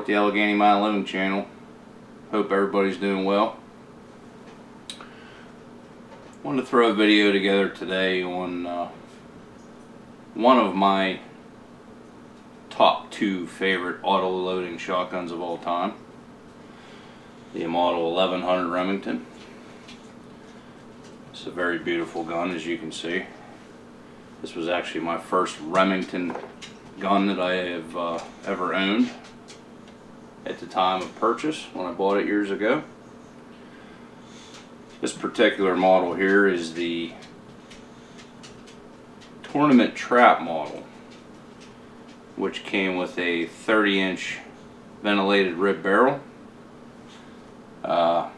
with the Allegheny Mountain Living Channel. Hope everybody's doing well. Wanted to throw a video together today on uh, one of my top two favorite auto loading shotguns of all time. The model 1100 Remington. It's a very beautiful gun as you can see. This was actually my first Remington gun that I have uh, ever owned at the time of purchase when I bought it years ago. This particular model here is the tournament trap model which came with a 30 inch ventilated rib barrel. Uh,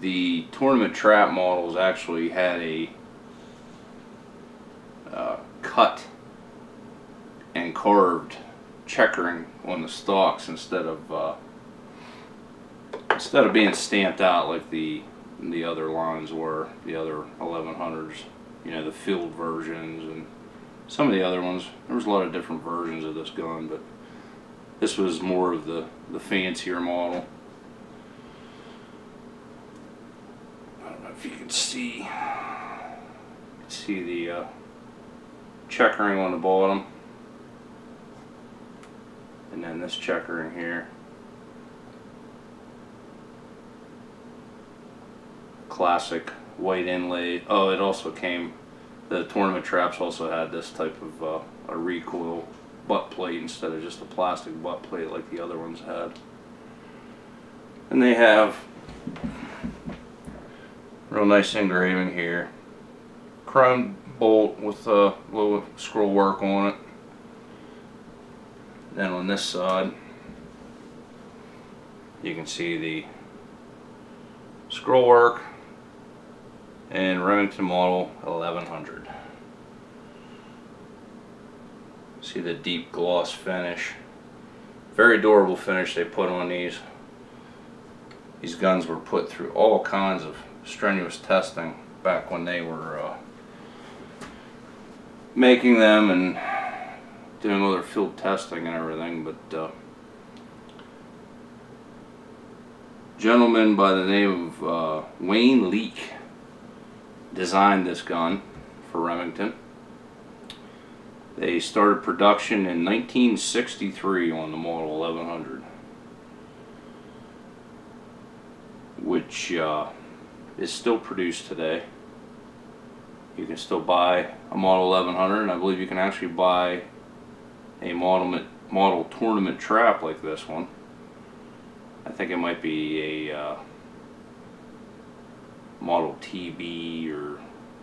the tournament trap models actually had a uh, cut and carved checkering on the stocks instead of uh, instead of being stamped out like the the other lines were the other 1100s you know the field versions and some of the other ones. There was a lot of different versions of this gun but this was more of the the fancier model. I don't know if you can see see the uh, checkering on the bottom and then this checker in here. Classic white inlay. Oh it also came the tournament traps also had this type of uh, a recoil butt plate instead of just a plastic butt plate like the other ones had. And they have real nice engraving here. Chrome bolt with a little scroll work on it then on this side, you can see the scroll work and Remington model 1100. See the deep gloss finish. Very durable finish they put on these. These guns were put through all kinds of strenuous testing back when they were uh, making them and doing all their field testing and everything, but uh, gentleman by the name of uh, Wayne Leek designed this gun for Remington. They started production in 1963 on the model 1100, which uh, is still produced today. You can still buy a model 1100 and I believe you can actually buy a model, model tournament trap like this one. I think it might be a uh, model TB or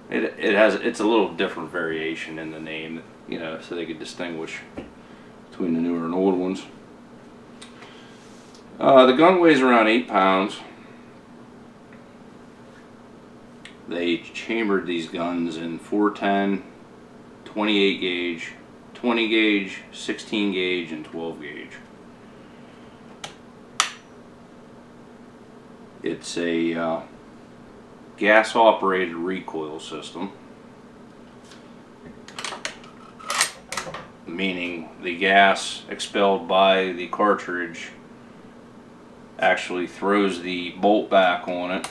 it, it has it's a little different variation in the name you know so they could distinguish between the newer and old ones. Uh, the gun weighs around 8 pounds. They chambered these guns in 410, 28 gauge, 20 gauge, 16 gauge, and 12 gauge. It's a uh, gas operated recoil system, meaning the gas expelled by the cartridge actually throws the bolt back on it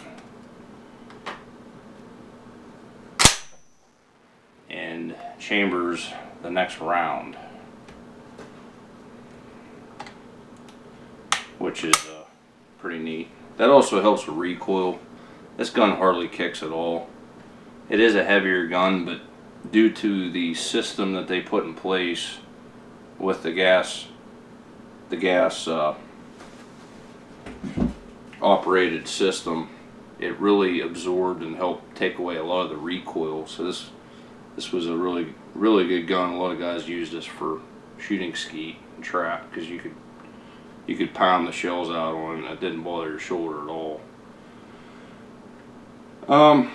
and chambers the next round. Which is uh, pretty neat. That also helps with recoil. This gun hardly kicks at all. It is a heavier gun, but due to the system that they put in place with the gas, the gas uh, operated system, it really absorbed and helped take away a lot of the recoil. So this this was a really really good gun. A lot of guys used this for shooting skeet and trap because you could you could pound the shells out on it and it didn't bother your shoulder at all. Um,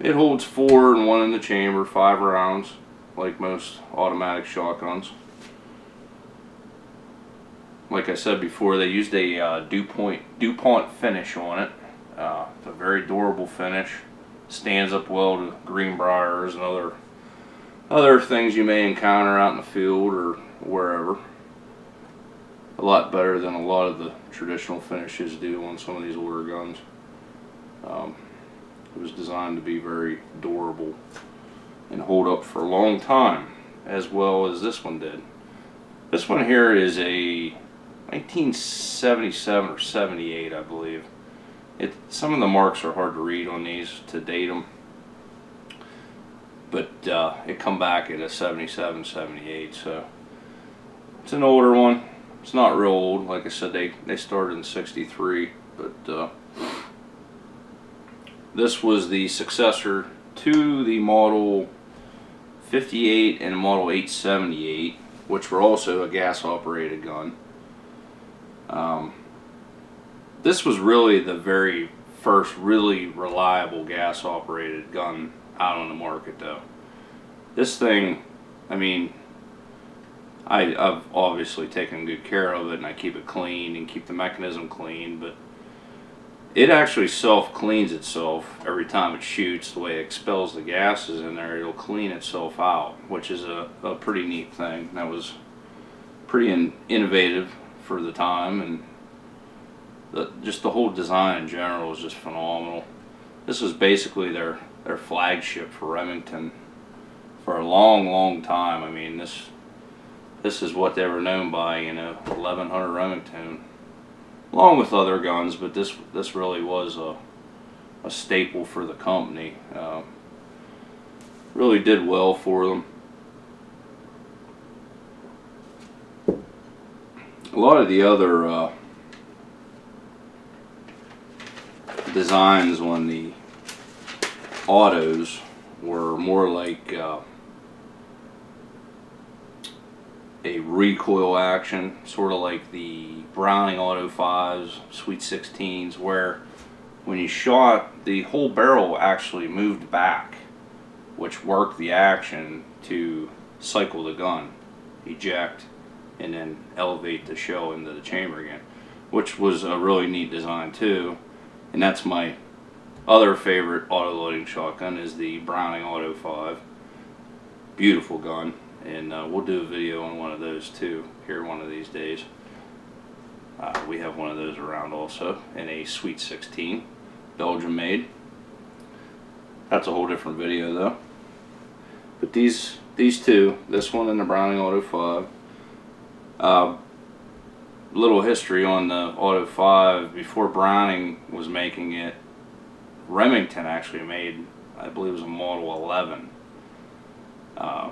it holds four and one in the chamber, five rounds, like most automatic shotguns. Like I said before, they used a uh, DuPont, DuPont finish on it. Uh, it's a very durable finish stands up well to greenbriers and other other things you may encounter out in the field or wherever. A lot better than a lot of the traditional finishes do on some of these older guns. Um, it was designed to be very durable and hold up for a long time, as well as this one did. This one here is a 1977 or 78, I believe. It some of the marks are hard to read on these to date them, but uh, it come back at a 77, 78. So it's an older one. It's not real old. Like I said, they they started in '63, but uh, this was the successor to the model 58 and model 878, which were also a gas operated gun. Um, this was really the very first really reliable gas operated gun out on the market though. This thing, I mean, I, I've obviously taken good care of it and I keep it clean and keep the mechanism clean, but it actually self cleans itself every time it shoots. The way it expels the gases in there, it'll clean itself out, which is a, a pretty neat thing. That was pretty in, innovative for the time, and the, just the whole design in general is just phenomenal. This was basically their their flagship for Remington for a long, long time. I mean, this this is what they were known by, you know, 1100 Remington, along with other guns, but this this really was a a staple for the company. Uh, really did well for them. A lot of the other uh, designs on the autos were more like uh, a recoil action, sort of like the Browning Auto 5s, Sweet 16s, where when you shot, the whole barrel actually moved back, which worked the action to cycle the gun, eject, and then elevate the shell into the chamber again, which was a really neat design too. And that's my other favorite auto-loading shotgun is the Browning Auto 5. Beautiful gun and uh, we'll do a video on one of those too here one of these days. Uh, we have one of those around also in a Sweet 16, Belgium made. That's a whole different video though. But these these two, this one and the Browning Auto 5. Uh, little history on the Auto 5. Before Browning was making it, Remington actually made, I believe it was a Model 11. Uh,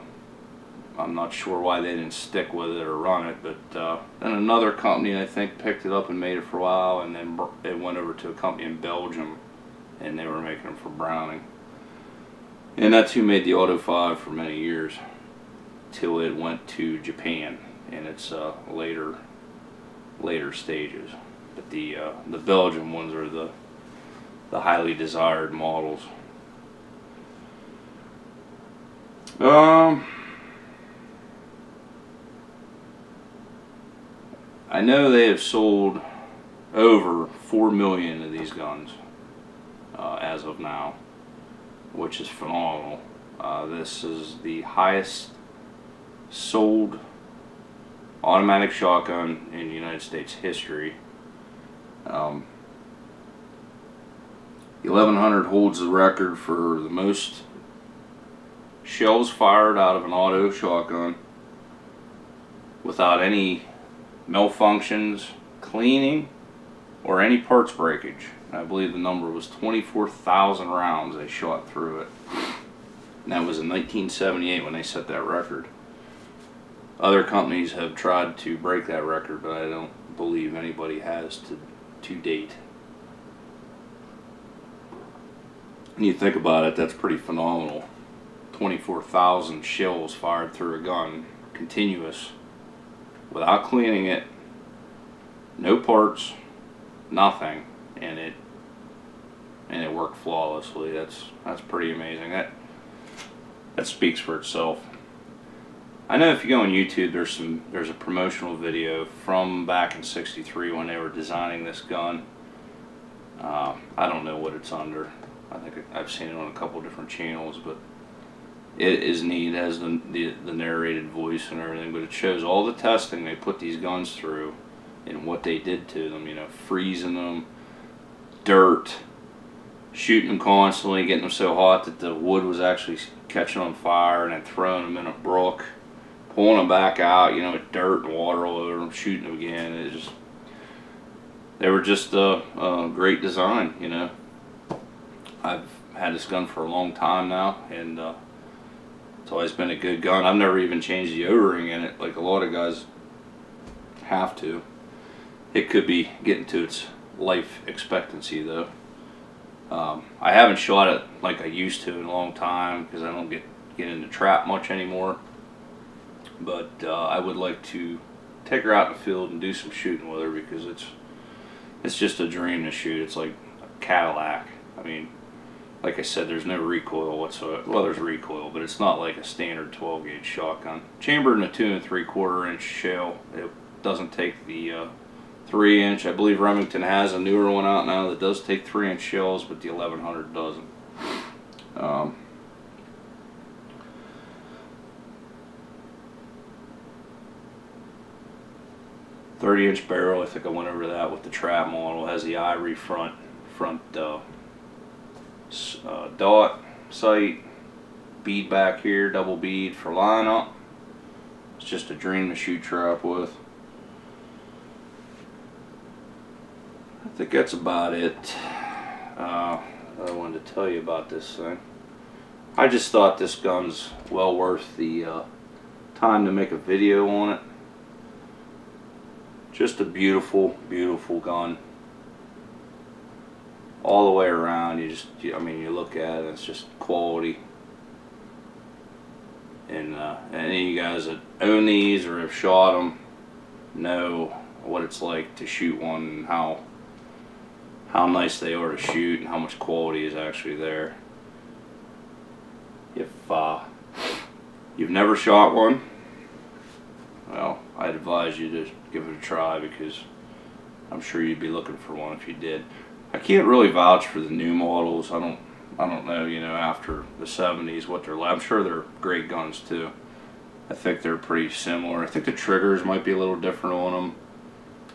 I'm not sure why they didn't stick with it or run it, but uh, then another company I think picked it up and made it for a while, and then it went over to a company in Belgium, and they were making them for Browning. And that's who made the Auto 5 for many years, till it went to Japan and its uh, later later stages. But the uh, the Belgium ones are the the highly desired models. Um. I know they have sold over 4 million of these guns uh, as of now, which is phenomenal. Uh, this is the highest sold automatic shotgun in United States history. Um, 1100 holds the record for the most shells fired out of an auto shotgun without any malfunctions, cleaning, or any parts breakage. I believe the number was 24,000 rounds they shot through it. And that was in 1978 when they set that record. Other companies have tried to break that record, but I don't believe anybody has to, to date. And you think about it, that's pretty phenomenal. 24,000 shells fired through a gun, continuous without cleaning it, no parts, nothing, and it and it worked flawlessly. That's that's pretty amazing. That that speaks for itself. I know if you go on YouTube, there's some there's a promotional video from back in '63 when they were designing this gun. Uh, I don't know what it's under. I think I've seen it on a couple different channels, but it is neat. It has the, the the narrated voice and everything, but it shows all the testing they put these guns through and what they did to them. You know, freezing them, dirt, shooting them constantly, getting them so hot that the wood was actually catching on fire, and then throwing them in a brook, pulling them back out. You know, with dirt and water all over them, shooting them again. It just they were just a, a great design. You know, I've had this gun for a long time now, and uh, it's always been a good gun. I've never even changed the O-ring in it, like a lot of guys have to. It could be getting to its life expectancy though. Um, I haven't shot it like I used to in a long time because I don't get get into trap much anymore. But uh, I would like to take her out in the field and do some shooting with her because it's it's just a dream to shoot. It's like a Cadillac. I mean, like I said, there's no recoil whatsoever. Well, there's recoil, but it's not like a standard 12 gauge shotgun. Chambered in a two and three quarter inch shell. It doesn't take the uh, three inch. I believe Remington has a newer one out now that does take three inch shells, but the 1100 doesn't. Um, Thirty inch barrel. I think I went over that with the trap model. Has the ivory front front uh, uh, dot sight, bead back here, double bead for lineup. It's just a dream to shoot trap with. I think that's about it. Uh, I wanted to tell you about this thing. I just thought this gun's well worth the uh, time to make a video on it. Just a beautiful, beautiful gun. All the way around, you just, I mean, you look at it, it's just quality. And uh, any of you guys that own these or have shot them know what it's like to shoot one and how how nice they are to shoot and how much quality is actually there. If uh, you've never shot one, well, I'd advise you to give it a try because I'm sure you'd be looking for one if you did. I can't really vouch for the new models. I don't I don't know, you know, after the 70s what they're like. I'm sure they're great guns too. I think they're pretty similar. I think the triggers might be a little different on them.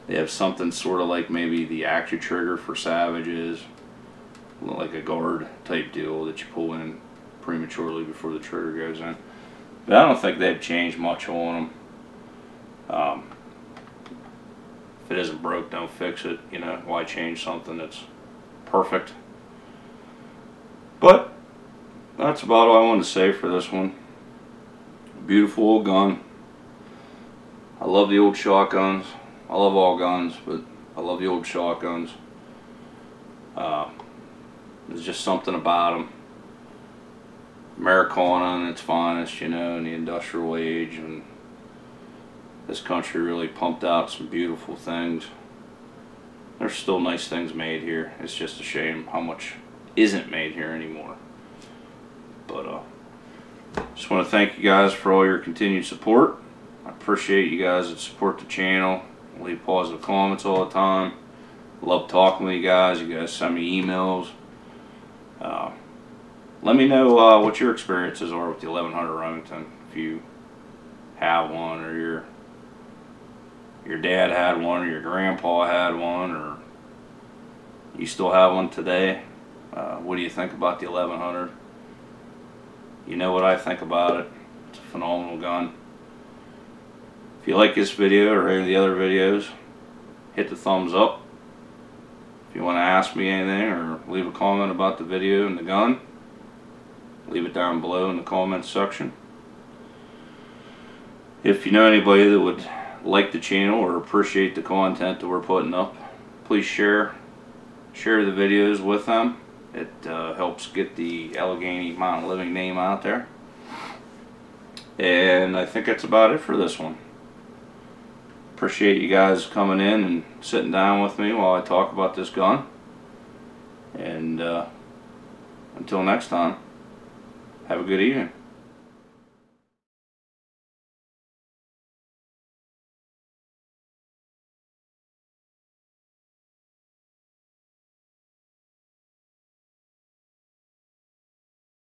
They have something sort of like maybe the AccuTrigger for Savages, like a guard type deal that you pull in prematurely before the trigger goes in. But I don't think they've changed much on them. Um, if it isn't broke, don't fix it. You know, why change something that's perfect? But that's about all I wanted to say for this one. Beautiful old gun. I love the old shotguns. I love all guns, but I love the old shotguns. Uh, there's just something about them. Americana in its finest, you know, in the industrial age, and this country really pumped out some beautiful things. There's still nice things made here. It's just a shame how much isn't made here anymore. But uh, just want to thank you guys for all your continued support. I appreciate you guys that support the channel, leave positive comments all the time. Love talking with you guys. You guys send me emails. Uh, let me know uh, what your experiences are with the 1100 Remington. If you have one, or your your dad had one, or your grandpa had one, or you still have one today. Uh, what do you think about the 1100? You know what I think about it. It's a phenomenal gun. If you like this video or any of the other videos, hit the thumbs up. If you want to ask me anything or leave a comment about the video and the gun, leave it down below in the comments section. If you know anybody that would like the channel or appreciate the content that we're putting up, please share share the videos with them. It uh, helps get the Allegheny Mountain Living name out there. And I think that's about it for this one. Appreciate you guys coming in and sitting down with me while I talk about this gun. And uh, until next time, have a good evening.